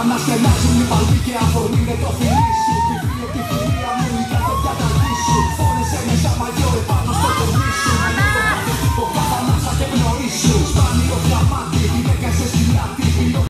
Αναστενάζουν οι παλμοί και αφορμή με το φιλί σου Πηφή τη φιλία μου η πια τα σου Φόρεσε με σαν μαγιό επάνω στο κορμί σου. Με το κάθε τύπο κατά ανάσα και πνοή σου Σπάνιο φλαμάντι